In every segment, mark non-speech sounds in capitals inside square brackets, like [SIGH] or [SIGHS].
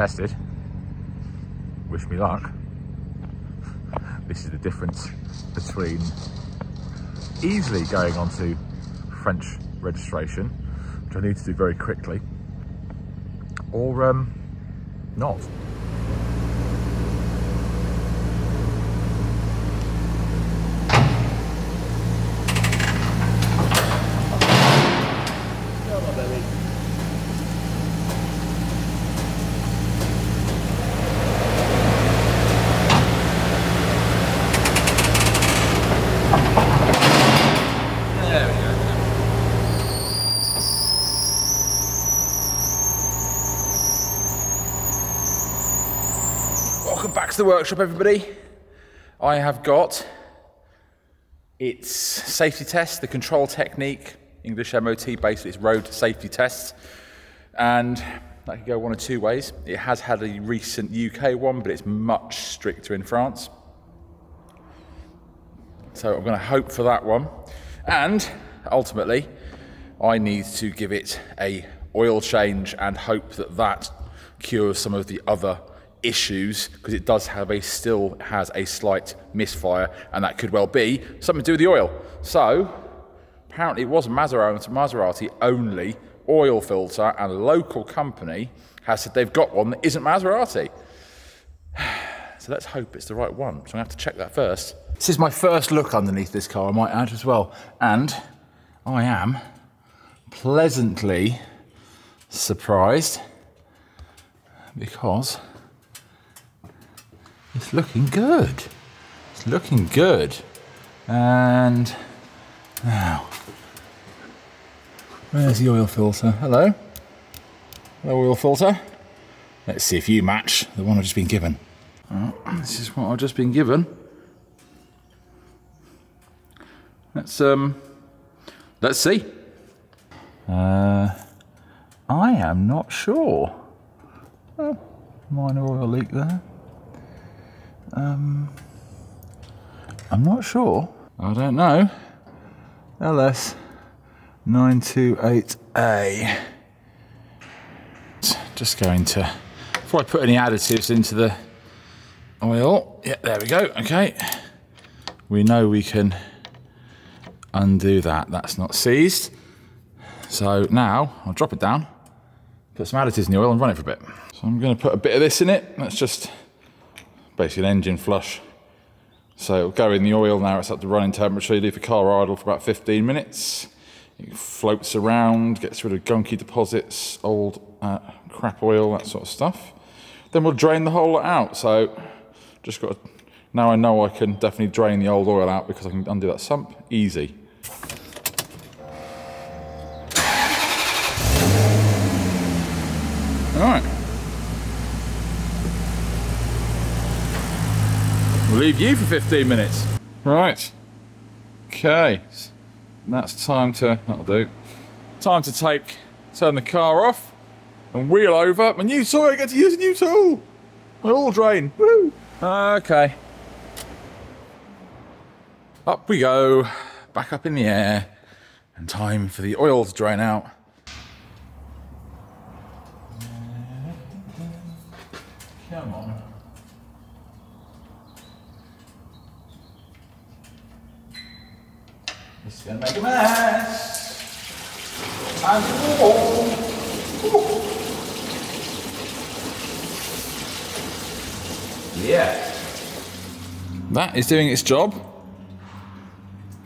tested. Wish me luck. This is the difference between easily going onto French registration, which I need to do very quickly, or um, not. The workshop, everybody. I have got its safety test, the control technique, English MOT, basically it's road safety tests. And that could go one of two ways. It has had a recent UK one, but it's much stricter in France. So I'm going to hope for that one. And ultimately, I need to give it a oil change and hope that that cures some of the other issues because it does have a still has a slight misfire and that could well be something to do with the oil. So apparently it was Maserati, only oil filter and a local company has said they've got one that isn't Maserati. [SIGHS] So let's hope it's the right one. So I have to check that first. This is my first look underneath this car, I might add as well. And I am pleasantly surprised because it's looking good. It's looking good. And now, where's the oil filter? Hello? Hello, oil filter. Let's see if you match the one I've just been given. Oh, this is what I've just been given. Let's um, let's see. Uh, I am not sure. Oh, minor oil leak there. Um, I'm not sure. I don't know. LS 928A. Just going to, before I put any additives into the oil, yeah, there we go, okay. We know we can undo that, that's not seized. So now I'll drop it down, put some additives in the oil and run it for a bit. So I'm gonna put a bit of this in it. let's just basically an engine flush. So it'll go in the oil now, it's up to running temperature. You leave the car idle for about 15 minutes. It floats around, gets rid of gunky deposits, old uh, crap oil, that sort of stuff. Then we'll drain the whole lot out. So just got to, now I know I can definitely drain the old oil out because I can undo that sump easy. All right. Leave you for 15 minutes. Right. Okay. That's time to, that'll do. Time to take, turn the car off and wheel over. My new tool, I get to use a new tool. My oil drain. Woo! Okay. Up we go. Back up in the air. And time for the oil to drain out. It's gonna make a mess. Time to. Yeah. That is doing its job.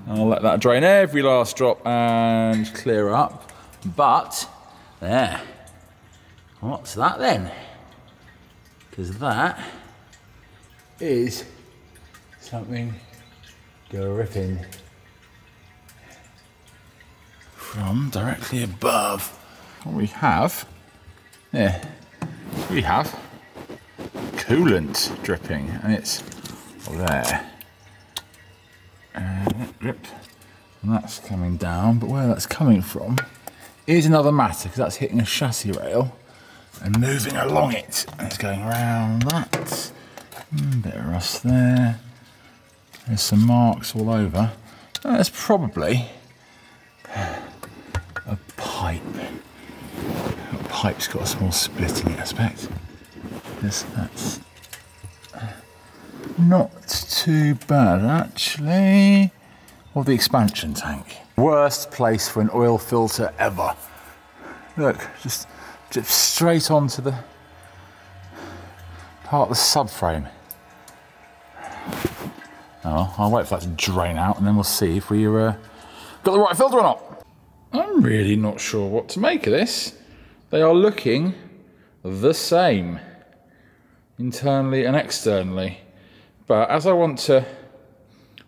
I'll let that drain every last drop and clear up. But, there. What's that then? Because that is something gripping from directly above. What we have, yeah, we have coolant dripping, and it's there. And that drip, and that's coming down. But where that's coming from is another matter because that's hitting a chassis rail and moving along it. And it's going around that. Mm, bit of rust there. There's some marks all over. That's probably pipe. The pipe's got a small splitting aspect. that's not too bad actually. Or the expansion tank. Worst place for an oil filter ever. Look, just, just straight onto the part of the subframe. Oh, I'll wait for that to drain out and then we'll see if we uh, got the right filter or not. I'm really not sure what to make of this. They are looking the same internally and externally. But as I want to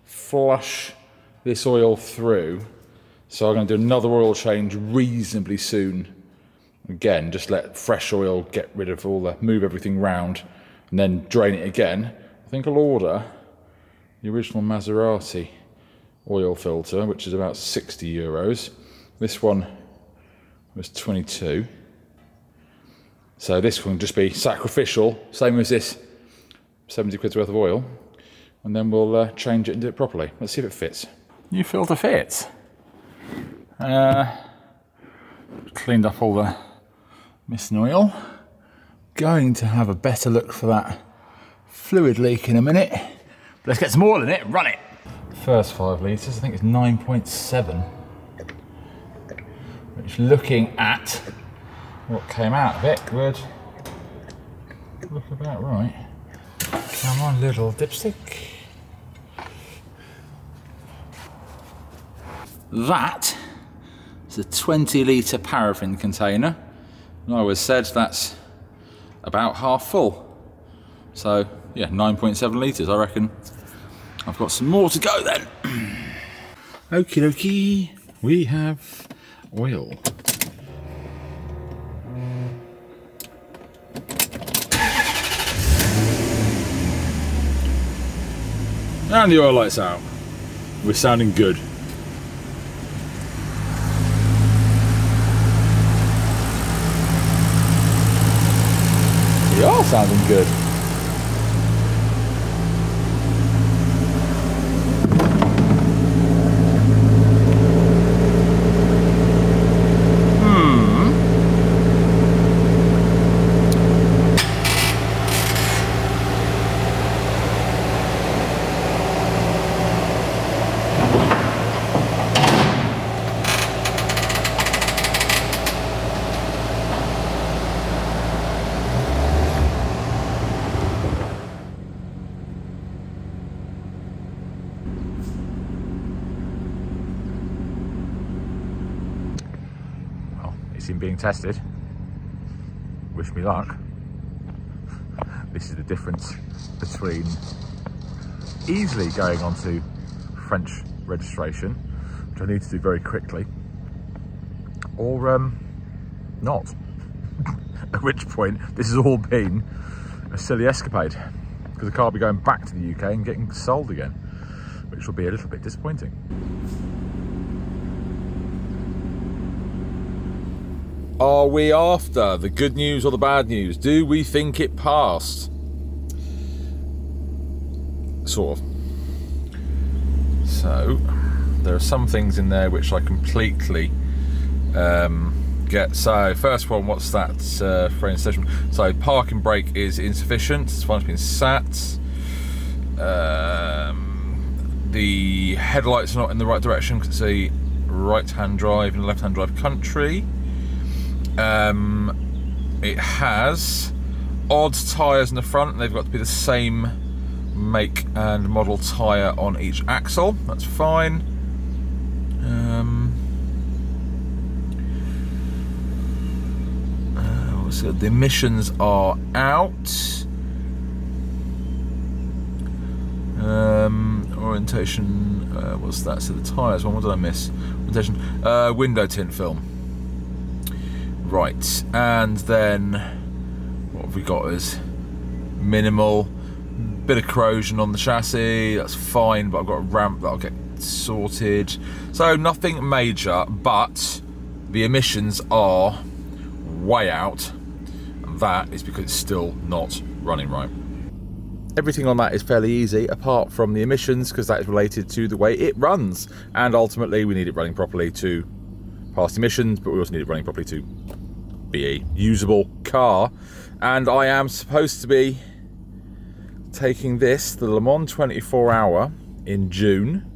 flush this oil through, so I'm going to do another oil change reasonably soon. Again, just let fresh oil get rid of all the, move everything round, and then drain it again. I think I'll order the original Maserati oil filter, which is about 60 euros. This one was 22. So this can just be sacrificial, same as this 70 quid's worth of oil. And then we'll uh, change it and do it properly. Let's see if it fits. New filter fits. Uh, cleaned up all the missing oil. Going to have a better look for that fluid leak in a minute. Let's get some oil in it, run it. First five litres, I think it's 9.7. Looking at what came out of it would look about right. Come on, little dipstick. That is a 20 litre paraffin container. And I always said that's about half full. So, yeah, 9.7 litres, I reckon. I've got some more to go then. [CLEARS THROAT] Okie dokie, we have oil. And the oil lights out. We're sounding good. We are sounding good. Well, being tested. Wish me luck. This is the difference between easily going onto French registration, which I need to do very quickly, or um, not. [LAUGHS] At which point, this has all been a silly escapade because the car will be going back to the UK and getting sold again, which will be a little bit disappointing. Are we after the good news or the bad news? Do we think it passed? Sort of. So, there are some things in there which I completely um, get. So, first one, what's that uh, frame station? So, parking brake is insufficient. This one's been sat. Um, the headlights are not in the right direction because it's a right-hand drive and left-hand drive country. Um, it has odd tyres in the front. They've got to be the same make and model tyre on each axle. That's fine. Um, uh, so the emissions are out. Um, orientation, uh, what's that? So the tyres one, what did I miss? Orientation, uh, window tint film. Right, and then what have we got is minimal, bit of corrosion on the chassis, that's fine, but I've got a ramp that'll get sorted. So nothing major, but the emissions are way out, and that is because it's still not running right. Everything on that is fairly easy, apart from the emissions, because that is related to the way it runs. And ultimately, we need it running properly to pass emissions, but we also need it running properly to BE, a usable car. And I am supposed to be taking this, the Le Mans 24 hour, in June.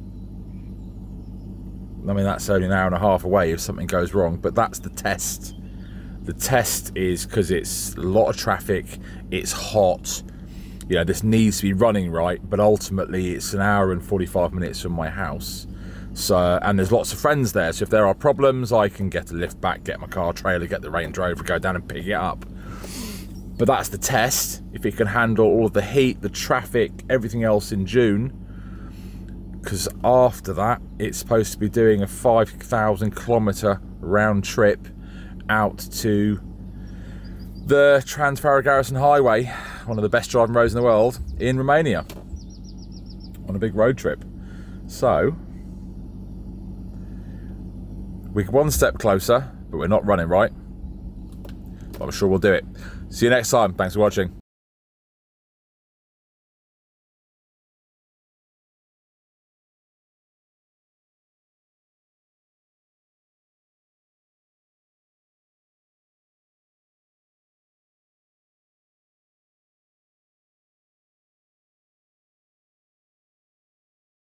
I mean, that's only an hour and a half away if something goes wrong, but that's the test. The test is because it's a lot of traffic, it's hot, you know, this needs to be running right, but ultimately it's an hour and 45 minutes from my house. So, and there's lots of friends there, so if there are problems, I can get a lift back, get my car trailer, get the Range Rover, go down and pick it up. But that's the test. If it can handle all of the heat, the traffic, everything else in June, because after that, it's supposed to be doing a 5,000 kilometre round trip out to the Transfagarasan Highway, one of the best driving roads in the world, in Romania, on a big road trip. So, we're one step closer, but we're not running right. But I'm sure we'll do it. See you next time. Thanks for watching.